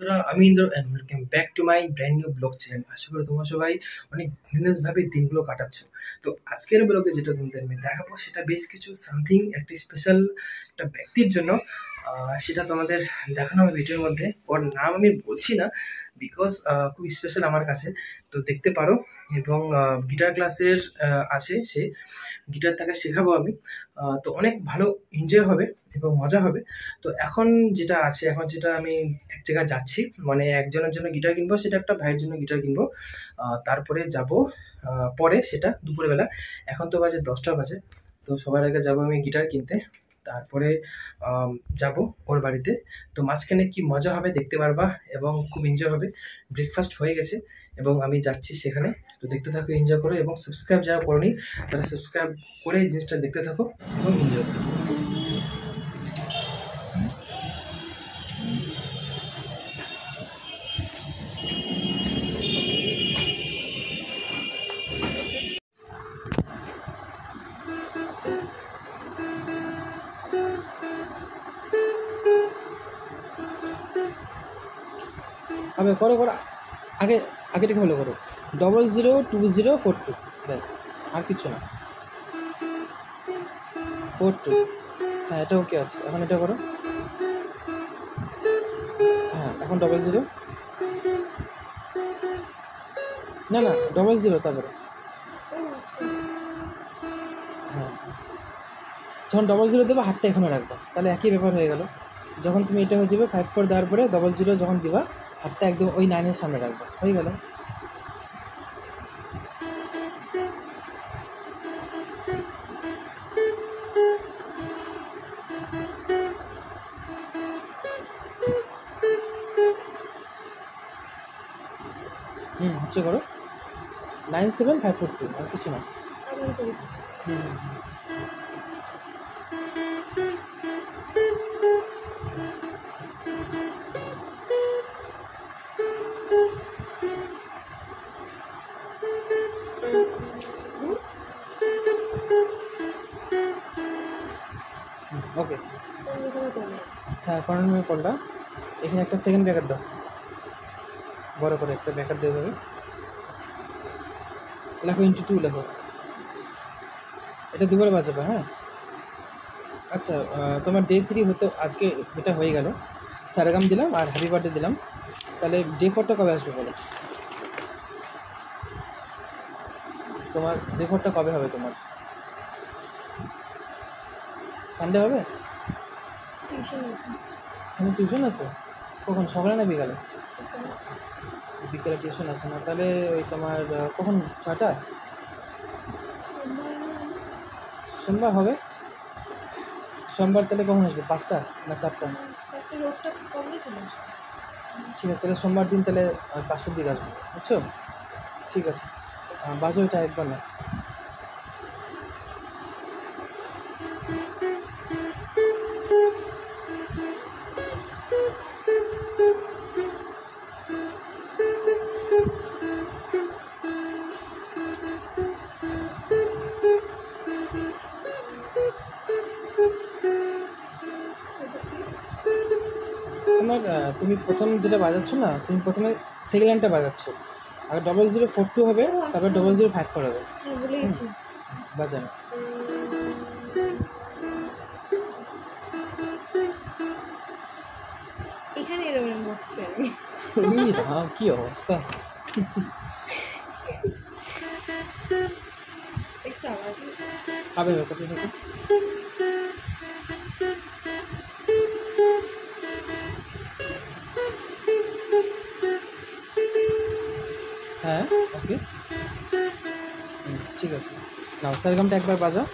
বন্ধুরা আমি Indra and welcome back to my brand new blog channel আশা করি তোমরা সবাই অনেক বিন্দাসভাবে দিনগুলো কাটাচ্ছ। তো আজকের ব্লগে যেটা তোমাদের আমি দেখাবো, সেটা বেশ কিছু সামথিং একটা স্পেশাল একটা ব্যক্তির জন্য সেটা তোমাদের দেখানো হবে ভিডিওর মধ্যে। ওর নাম আমি বলছি না বিকজ খুব স্পেশাল আমার কাছে। তো দেখতে পারো, এবং গিটার ক্লাসের আছে সে। গিটার তাকে শেখাবো আমি। তো অনেক ভালো এনজয় হবে এবং মজা হবে। তো এখন যেটা আছে, এখন যেটা আমি এক জায়গায় যাচ্ছি মানে একজনের জন্য গিটার কিনবো, সেটা একটা ভাইয়ের জন্য গিটার কিনবো। তারপরে যাব পরে সেটা দুপুরবেলা। এখন তো বাজে দশটা বাজে, তো সবার আগে যাব আমি গিটার কিনতে। তারপরে যাব ওর বাড়িতে। তো মাঝখানে কি মজা হবে দেখতে পারবা এবং খুব এনজয় হবে। ব্রেকফাস্ট হয়ে গেছে এবং আমি যাচ্ছি সেখানে। তো দেখতে থাকো এনজয় করো এবং সাবস্ক্রাইব যারা করনি, তারা সাবস্ক্রাইব করে জিনিসটা দেখতে থাকো এবং এনজয় করো। হবে করো করো। আগে আগে থেকে হলো করো। Double zero two zero four two ব্যাস, আর কিছু না। ফোর টু হ্যাঁ এটা ওকে আছে। এখন এটা করো। হ্যাঁ এখন ডবল জিরো না না ডবল জিরো তারপরে। হ্যাঁ। যখন ডবল জিরো দেবো, হাতটা এখানে রাখবা। তাহলে একই ব্যাপার হয়ে গেল। যখন তুমি এটা হয়ে যাবে ফাইভ ফোর দেওয়ার পরে ডবল জিরো যখন দিবা হাতটা একদম ওই নাইনের সামনে রাখব। হয়ে গেল? হুম হচ্ছে করো। Nine seven five four two আর কিছু না। হুম। ওকে হ্যাঁ মেয়ে কলটা এখানে একটা সেকেন্ড ব্যাকার দাও। বড় করে একটা ব্যাকার দেবে হবে লেখো ইন্টু টু লেখো। এটা দুবার বাজাবে হ্যাঁ? আচ্ছা তোমার ডে থ্রি হতে আজকে এটা হয়ে গেল। সারেগাম দিলাম আর হ্যাপি বার্থডে দিলাম। তাহলে ডে ফোরটা কবে আসবে বলো? তোমার ফোরটা কবে হবে তোমার? সানডে হবে? সানডে টিউশন আছে? কখন? সকালে না বিকালে? বিকেলে টিউশন আছে না। তাহলে ওই তোমার কখন? ছটা সোমবার হবে। সোমবার তাহলে কখন আসবে? পাঁচটা না চারটা? ঠিক আছে তাহলে সোমবার দিন তাহলে পাঁচটার দিকে আসবে। বুঝছ? ঠিক আছে। বাজে ওইটা একবার না। তোমার তুমি প্রথম যেটা বাজাচ্ছ না, তুমি প্রথমে সেকেন্ড লাইনটা বাজাচ্ছ। আগে ডবল জিরো ফোর টু হবে তারপর ডবল জিরো ফাইভ ফোর হবে। বাজানো। এখানে এরকম বসছে আমি। কি অবস্থা? হবে হবে হ্যাঁ? ওকে ঠিক আছে। নাও সারগামটা একবার বাজাও।